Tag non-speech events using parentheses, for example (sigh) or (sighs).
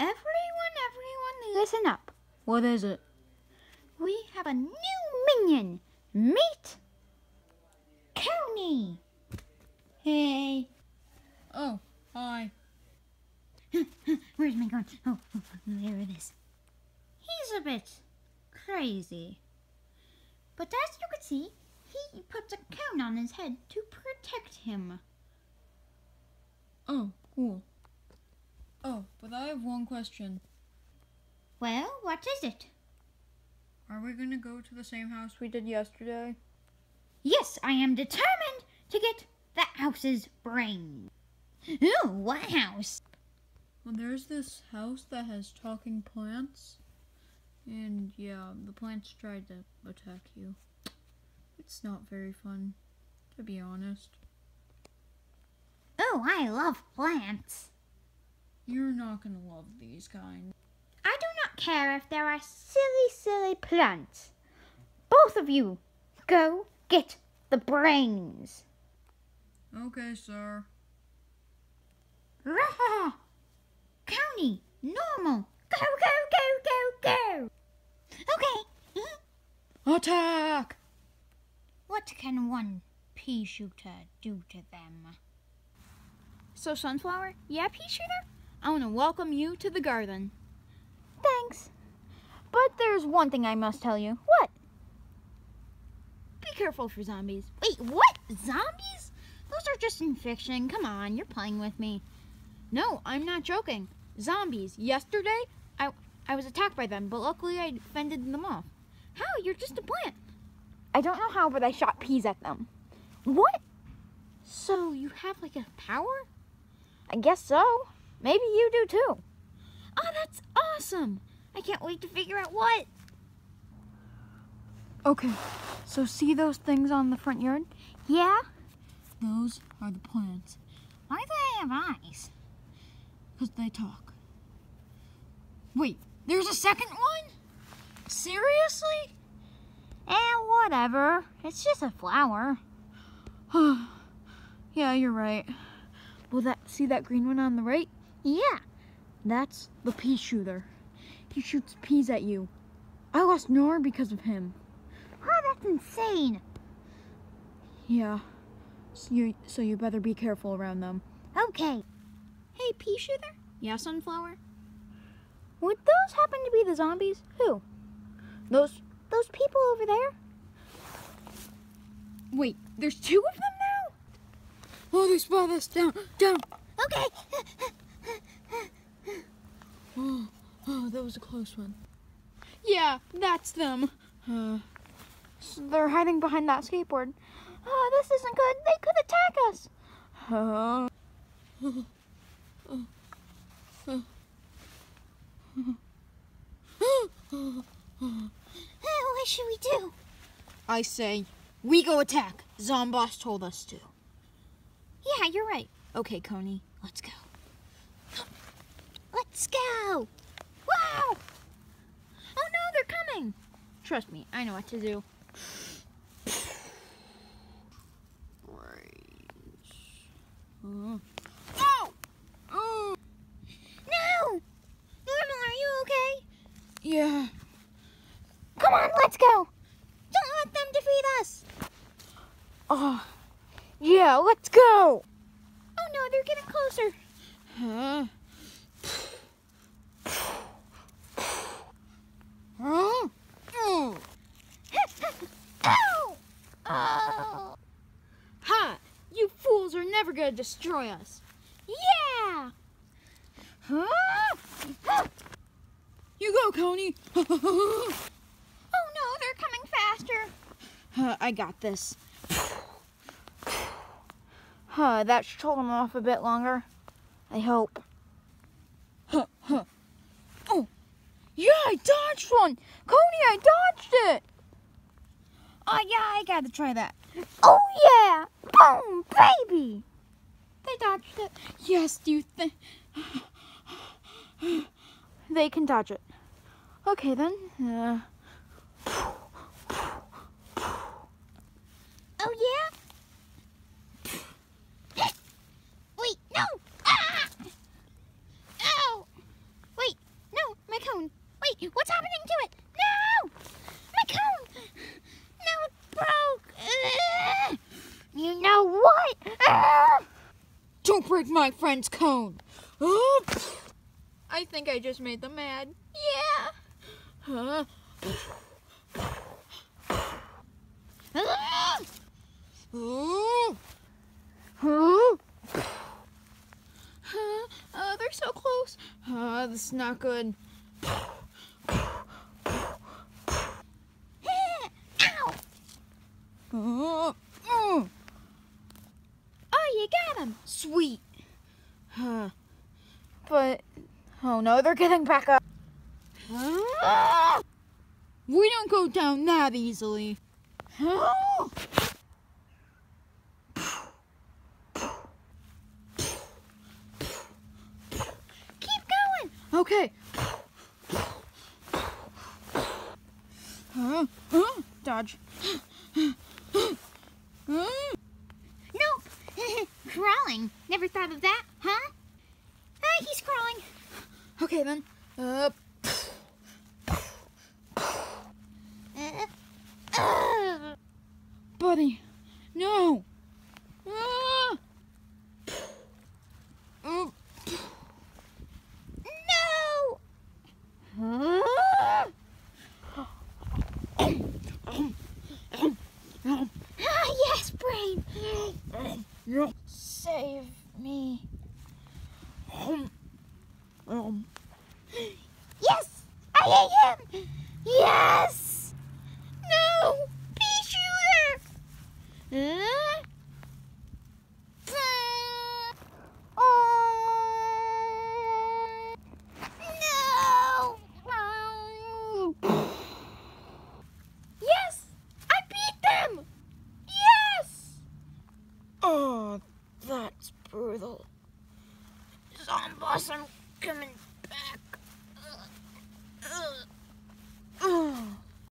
Everyone, everyone, listen up. What is it? We have a new minion. Meet Coney. Hey. Oh, hi. (laughs) Where's my gun? Oh, oh, (laughs) there it is. He's a bit crazy. But as you can see, he puts a cone on his head to protect him. Oh, cool. Oh, but I have one question. Well, what is it? Are we gonna go to the same house we did yesterday? Yes, I am determined to get the house's brain. Ooh, what house? Well, there's this house that has talking plants. And yeah, the plants tried to attack you. It's not very fun, to be honest. Oh, I love plants. You're not gonna love these kind. I do not care if there are silly, silly plants. Both of you, go get the brains. Okay, sir. Rah! County, normal. Go, go, go, go, go. Okay. Hmm? Attack! What can one pea shooter do to them? So, Sunflower, yeah, pea shooter? I want to welcome you to the garden. Thanks. But there's one thing I must tell you. What? Be careful for zombies. Wait, what? Zombies? Those are just in fiction. Come on, you're playing with me. No, I'm not joking. Zombies. Yesterday, I I was attacked by them, but luckily I fended them off. How? You're just a plant. I don't know how, but I shot peas at them. What? So you have like a power? I guess so. Maybe you do too. Oh, that's awesome! I can't wait to figure out what. Okay, so see those things on the front yard? Yeah? Those are the plants. Why do they have eyes? Because they talk. Wait, there's a second one? Seriously? Eh, whatever. It's just a flower. (sighs) yeah, you're right. Well, that see that green one on the right? Yeah. That's the pea shooter. He shoots peas at you. I lost Nora because of him. Oh, that's insane. Yeah. So you, so you better be careful around them. Okay. Hey, pea shooter? Yeah, sunflower? Would those happen to be the zombies? Who? Those those people over there? Wait, there's two of them now? Oh, they spot us. Down, down. Okay. oh, oh, that was a close one. Yeah, that's them. Uh, so they're hiding behind that skateboard. Oh, this isn't good. They could attack us. Uh, (laughs) what should we do? I say, we go attack. Zomboss told us to. Yeah, you're right. Okay, Coney, let's go. Let's go. Oh no, they're coming. Trust me, I know what to do. Oh! Oh! No! Normal, are you okay? Yeah. Come on, let's go. Don't let them defeat us. Oh, yeah, let's go. Oh no, they're getting closer. Huh? Huh? Oh. Oh. Ha! You fools are never gonna destroy us. Yeah! Huh? You go, Coney. oh no, they're coming faster. Uh, I got this. Huh, that should hold them off a bit longer. I hope. Huh, huh. Yeah, I dodged one. Coney, I dodged it. Oh, yeah, I gotta try that. Oh, yeah. Boom, baby. They dodged it. Yes, do you think... (sighs) they can dodge it. Okay, then. Uh... Oh, yeah? Wait, no! Ah! Ow! Wait, my friend's cone. Oh, I think I just made them mad. Yeah. Huh? Uh, they're so close. Uh, this is not good. Ow! Uh, mm. Oh, you got him. Sweet. Huh. But, oh no, they're getting back up. Ah! We don't go down that easily. Oh! Keep going. Okay. Dodge. Nope. (laughs) crawling. Never thought of that, huh? Ah, he's crawling. Okay then. Uh, Uh, uh, buddy. No. Ah! Uh, no. Ah, yes, brain.